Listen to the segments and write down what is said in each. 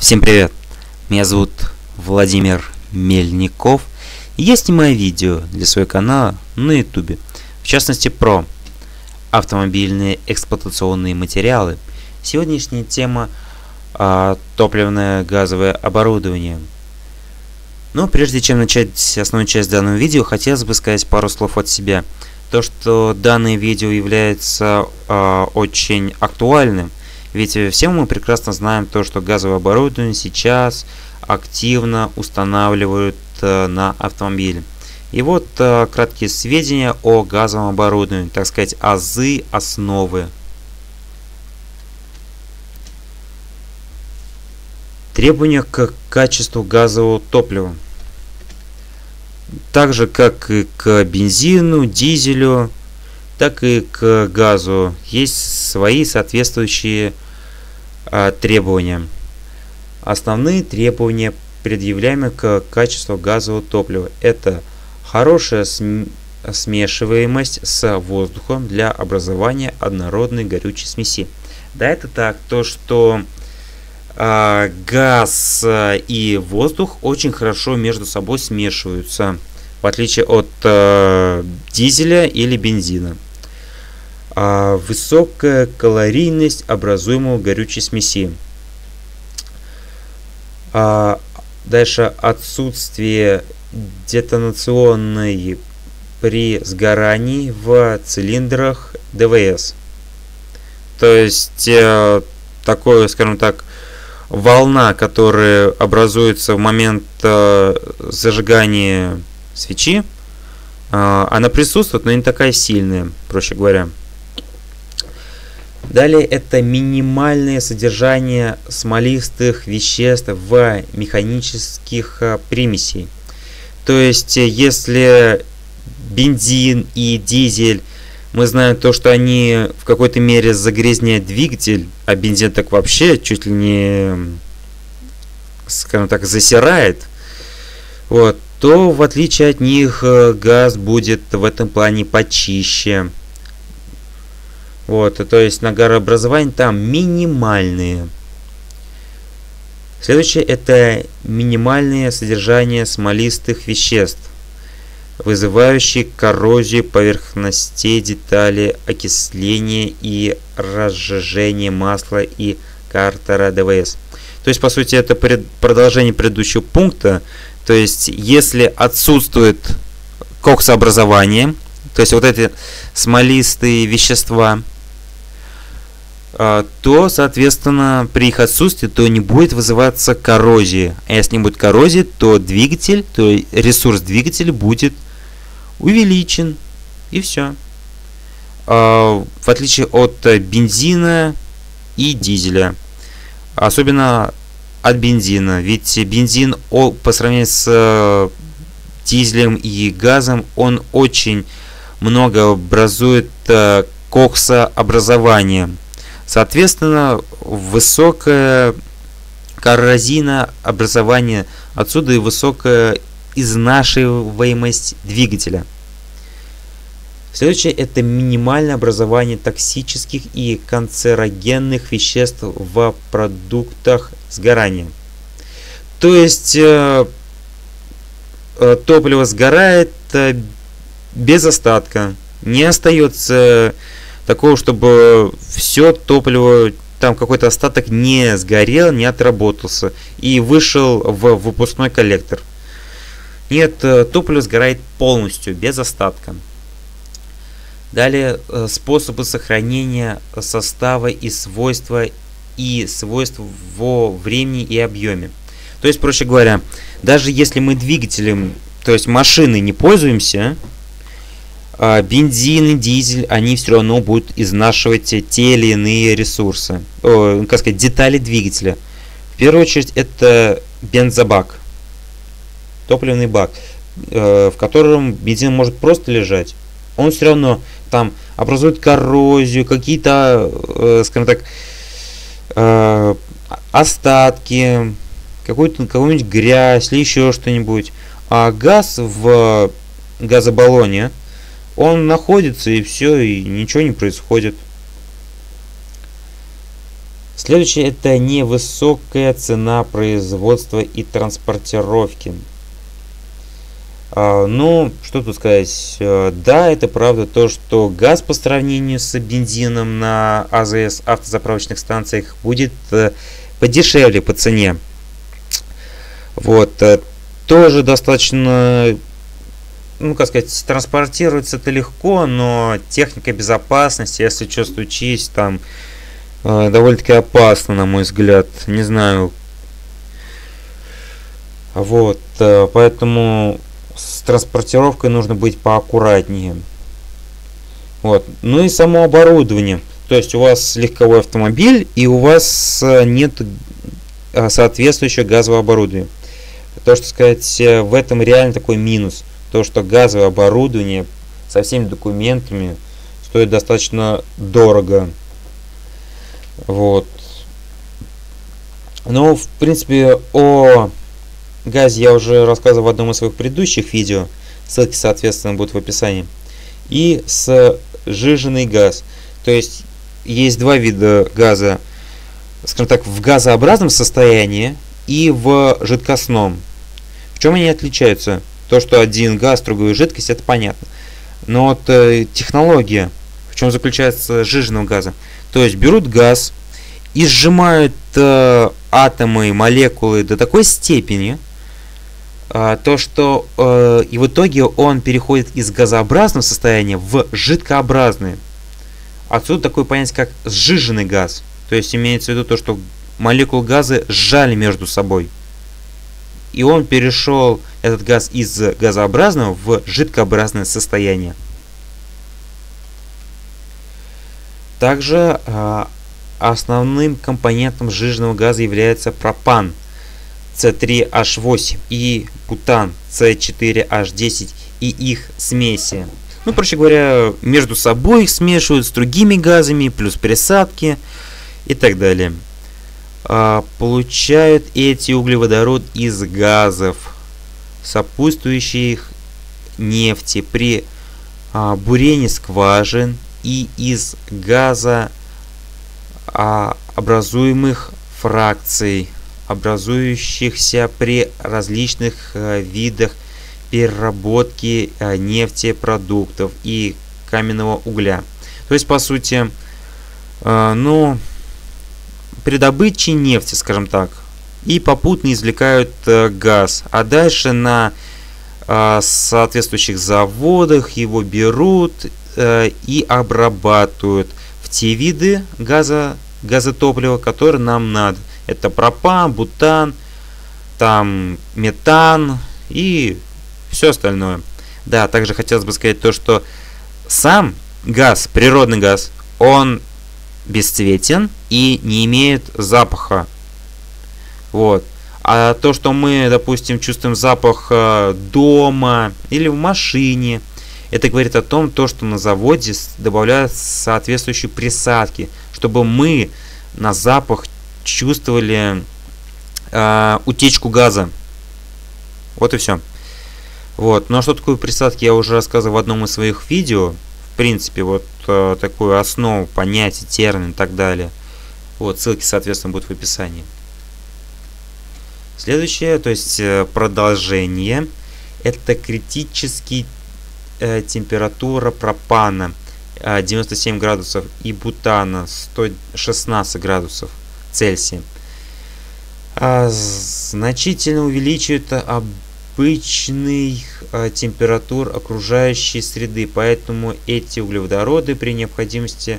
Всем привет! Меня зовут Владимир Мельников. И я снимаю видео для своего канала на ютубе. В частности про автомобильные эксплуатационные материалы. Сегодняшняя тема а, топливное газовое оборудование. Но прежде чем начать основную часть данного видео, хотелось бы сказать пару слов от себя. То, что данное видео является а, очень актуальным, ведь все мы прекрасно знаем то, что газовое оборудование сейчас активно устанавливают э, на автомобиле. И вот э, краткие сведения о газовом оборудовании, так сказать, азы, основы. Требования к качеству газового топлива. Так же, как и к бензину, дизелю, так и к газу есть свои соответствующие а, требования. Основные требования, предъявляемые к качеству газового топлива, это хорошая смешиваемость с воздухом для образования однородной горючей смеси. Да, это так, то что э, газ и воздух очень хорошо между собой смешиваются, в отличие от э, дизеля или бензина а высокая калорийность образуемого горючей смеси. А дальше отсутствие детонационной при сгорании в цилиндрах ДВС. То есть э, такое, скажем так, волна, которая образуется в момент э, зажигания свечи, э, она присутствует, но не такая сильная, проще говоря. Далее это минимальное содержание смолистых веществ в механических э, примесей. То есть, э, если бензин и дизель, мы знаем то, что они в какой-то мере загрязняют двигатель, а бензин так вообще чуть ли не, скажем так, засирает, вот, то в отличие от них э, газ будет в этом плане почище. Вот, то есть нагорообразования там минимальные. Следующее это минимальное содержание смолистых веществ, вызывающие коррозию поверхностей деталей, окисление и разжижение масла и картера ДВС. То есть, по сути, это пред, продолжение предыдущего пункта. То есть, если отсутствует коксообразование, то есть вот эти смолистые вещества, то, соответственно, при их отсутствии, то не будет вызываться коррозия. А если не будет коррозии, то двигатель, то ресурс двигателя будет увеличен. И все. А, в отличие от бензина и дизеля. Особенно от бензина. Ведь бензин по сравнению с э, дизелем и газом, он очень много образует э, коксообразования. Соответственно, высокая коррозийное образование, отсюда и высокая изнашиваемость двигателя. Следующее это минимальное образование токсических и канцерогенных веществ в продуктах сгорания. То есть э, э, топливо сгорает э, без остатка, не остается такого, чтобы все топливо, там какой-то остаток не сгорел, не отработался и вышел в выпускной коллектор. Нет, топливо сгорает полностью, без остатка. Далее э, способы сохранения состава и свойства и свойств во времени и объеме. То есть, проще говоря, даже если мы двигателем, то есть машины не пользуемся, бензин и дизель, они все равно будут изнашивать те или иные ресурсы, о, как сказать, детали двигателя. В первую очередь это бензобак, топливный бак, э, в котором бензин может просто лежать. Он все равно там образует коррозию, какие-то, э, скажем так, э, остатки, какую-то какую-нибудь грязь или еще что-нибудь. А газ в газобаллоне он находится и все, и ничего не происходит. Следующее это невысокая цена производства и транспортировки. А, ну, что тут сказать? Э, да, это правда то, что газ по сравнению с бензином на АЗС автозаправочных станциях будет э, подешевле по цене. Вот. Э, тоже достаточно, ну, как сказать, транспортируется это легко, но техника безопасности, если что случись, там довольно-таки опасно, на мой взгляд. Не знаю. Вот. Поэтому с транспортировкой нужно быть поаккуратнее. Вот. Ну и само оборудование. То есть у вас легковой автомобиль и у вас э, нет э, соответствующего газового оборудования. То, что сказать, э, в этом реально такой минус. То, что газовое оборудование со всеми документами стоит достаточно дорого. Вот. Ну, в принципе, о газе я уже рассказывал в одном из своих предыдущих видео. Ссылки, соответственно, будут в описании. И сжиженный газ. То есть есть два вида газа, скажем так, в газообразном состоянии и в жидкостном. В чем они отличаются? То, что один газ, другую жидкость, это понятно. Но вот э, технология, в чем заключается сжиженного газа. То есть берут газ и сжимают э, атомы, молекулы до такой степени, а, то, что э, и в итоге он переходит из газообразного состояния в жидкообразное. Отсюда такое понятие, как сжиженный газ. То есть имеется в виду то, что молекулы газа сжали между собой. И он перешел, этот газ, из газообразного в жидкообразное состояние. Также э, основным компонентом сжиженного газа является пропан – С3H8 и бутан С4H10 и их смеси. Ну, проще говоря, между собой их смешивают с другими газами, плюс присадки и так далее. А, получают эти углеводород из газов, сопутствующих нефти при а, бурении скважин и из газа а, образуемых фракций образующихся при различных э, видах переработки э, нефтепродуктов и каменного угля. То есть, по сути, э, ну, при добыче нефти, скажем так, и попутно извлекают газ, а дальше на соответствующих заводах его берут и обрабатывают в те виды газа, газотоплива, которые нам надо. Это пропан, бутан, там метан и все остальное. Да, также хотелось бы сказать то, что сам газ, природный газ, он бесцветен и не имеет запаха. Вот. А то, что мы, допустим, чувствуем запах э, дома или в машине, это говорит о том, то, что на заводе добавляют соответствующие присадки, чтобы мы на запах чувствовали э, утечку газа. Вот и все. Вот. Ну а что такое присадки, я уже рассказывал в одном из своих видео. В принципе, вот э, такую основу, понятие, термин и так далее. Вот, ссылки, соответственно, будут в описании. Следующее, то есть э, продолжение, это критический э, температура пропана 97 э, градусов и бутана 116 градусов. Цельсия. А, значительно увеличивает обычный а, температур окружающей среды, поэтому эти углеводороды при необходимости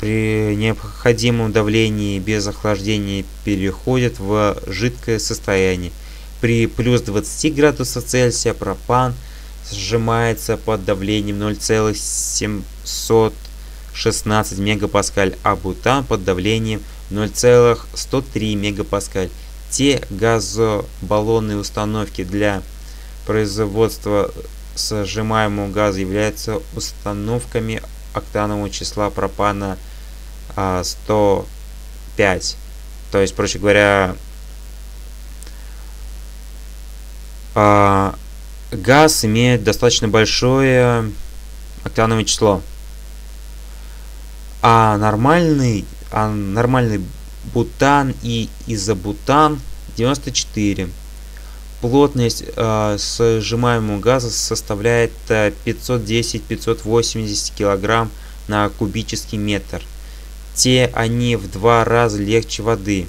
при необходимом давлении без охлаждения переходят в жидкое состояние. При плюс 20 градусов Цельсия пропан сжимается под давлением 0,700 16 мегапаскаль, а бутан под давлением 0,103 мегапаскаль. Те газобаллонные установки для производства сжимаемого газа являются установками октанового числа пропана 105. А, То есть, проще говоря, а, газ имеет достаточно большое октановое число. А нормальный а нормальный бутан и изобутан 94. Плотность э, сжимаемого газа составляет 510-580 кг на кубический метр. Те они в два раза легче воды.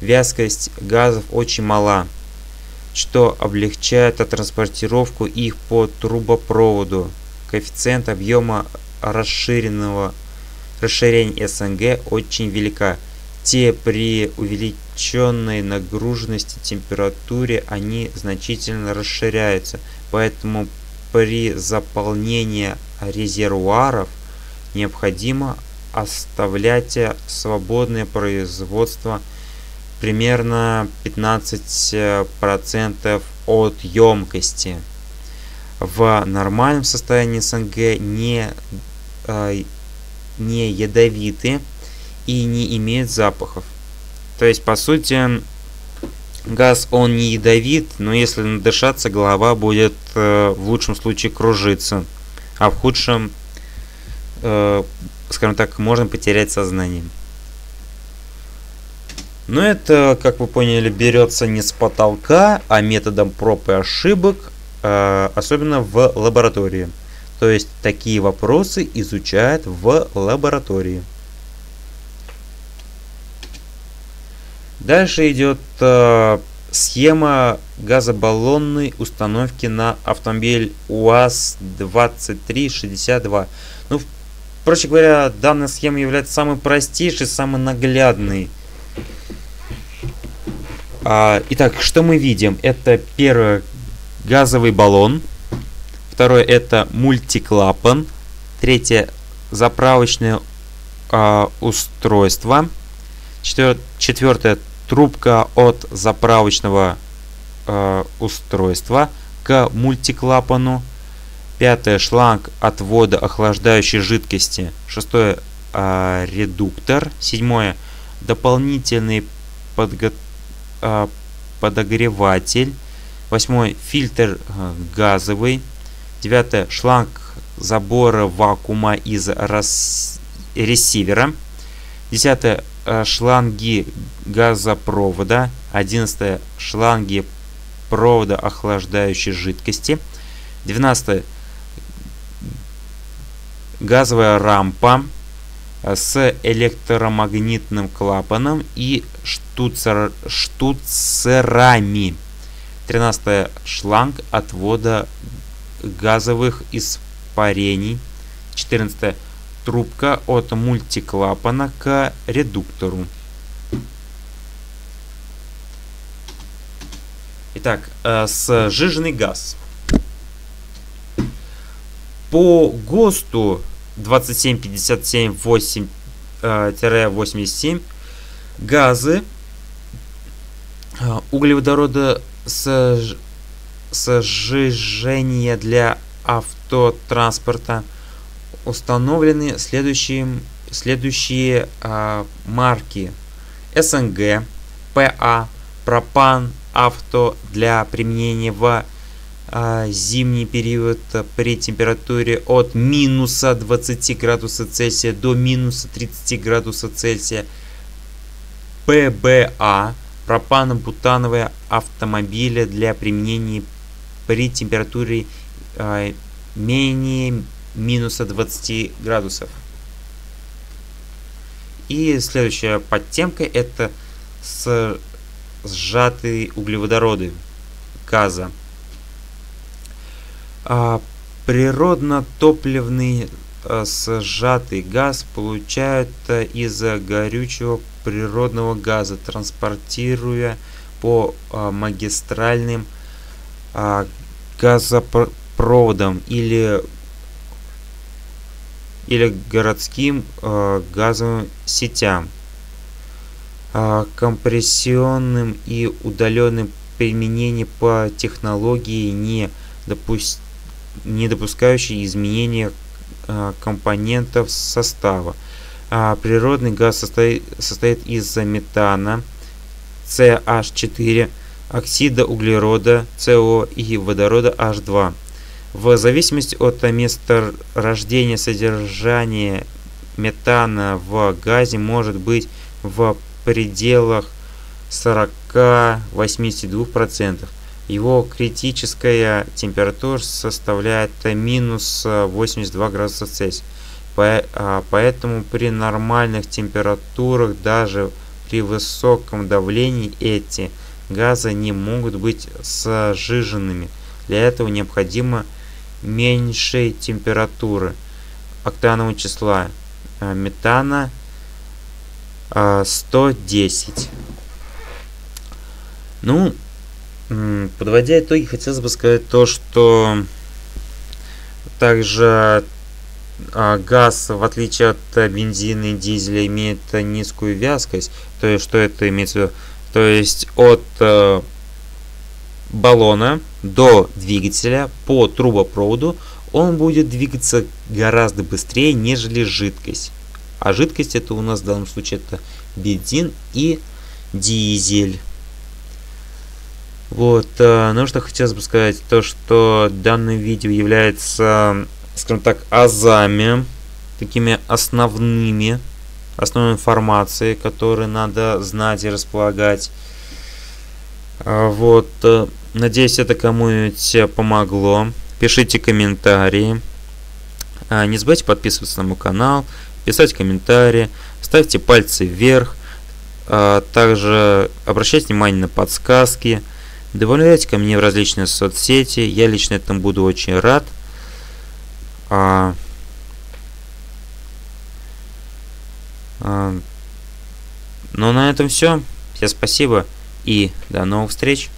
Вязкость газов очень мала, что облегчает транспортировку их по трубопроводу. Коэффициент объема расширенного расширения СНГ очень велика. Те при увеличенной нагруженности температуре они значительно расширяются, поэтому при заполнении резервуаров необходимо оставлять свободное производство примерно 15% от емкости. В нормальном состоянии СНГ не, э, не ядовиты и не имеют запахов. То есть, по сути, газ он не ядовит, но если надышаться, голова будет э, в лучшем случае кружиться, а в худшем э, скажем так, можно потерять сознание. Но это, как вы поняли, берется не с потолка, а методом проб и ошибок, э, особенно в лаборатории. То есть такие вопросы изучают в лаборатории. Дальше идет э, схема газобаллонной установки на автомобиль УАЗ-2362. Ну, Проще говоря, данная схема является самой простейшей, самой наглядной. А, итак, что мы видим? Это первый газовый баллон. Второе это мультиклапан. Третье заправочное а, устройство. Четвер... Четвертое трубка от заправочного а, устройства к мультиклапану. Пятое. Шланг отвода охлаждающей жидкости. Шестое. А, редуктор. Седьмое. Дополнительный подго... а, подогреватель. Восьмой. Фильтр а, газовый. Девятое. Шланг забора вакуума из рас... ресивера. Десятое. А, шланги газопровода. Одиннадцатое. Шланги провода охлаждающей жидкости. Двенадцатое газовая рампа э, с электромагнитным клапаном и штуцер, штуцерами. 13 шланг отвода газовых испарений. 14 трубка от мультиклапана к редуктору. Итак, э, сжиженный газ. По ГОСТу 2757-87 газы э, углеводорода сожжения для автотранспорта установлены следующие, следующие а, марки СНГ, ПА, пропан, авто для применения в а, зимний период при температуре от минуса 20 градусов Цельсия до минуса 30 градусов Цельсия. ПБА – пропано-бутановые автомобили для применения при температуре э, менее минуса 20 градусов. И следующая подтемка это сжатые углеводороды газа. А, природно-топливный а, сжатый газ получают а, из горючего природного газа, транспортируя по магистральным газопроводам или или городским газовым сетям, компрессионным и удаленным применением по технологии не допустим не допускающий изменения а, компонентов состава. А природный газ состоит, состоит из метана, CH4, оксида углерода, СО и водорода H2. В зависимости от места рождения содержания метана в газе может быть в пределах 40-82%. Его критическая температура составляет минус 82 градуса Цельсия. А, поэтому при нормальных температурах, даже при высоком давлении, эти газы не могут быть сжиженными. Для этого необходимо меньшей температуры октанового числа а, метана 110. А, ну, подводя итоги, хотелось бы сказать то, что также а, газ, в отличие от бензина и дизеля, имеет низкую вязкость. То есть, что это имеется в виду? То есть, от э, баллона до двигателя по трубопроводу он будет двигаться гораздо быстрее, нежели жидкость. А жидкость это у нас в данном случае это бензин и дизель. Вот, э, ну что хотелось бы сказать, то что данное видео является, скажем так, азами, такими основными, основной информацией, которые надо знать и располагать. А, вот, э, надеюсь, это кому-нибудь помогло. Пишите комментарии. А, не забывайте подписываться на мой канал, писать комментарии, ставьте пальцы вверх. А, также обращайте внимание на подсказки. Добавляйте ко мне в различные соцсети. Я лично этому буду очень рад. А, ну, на этом все. Всем спасибо и до новых встреч.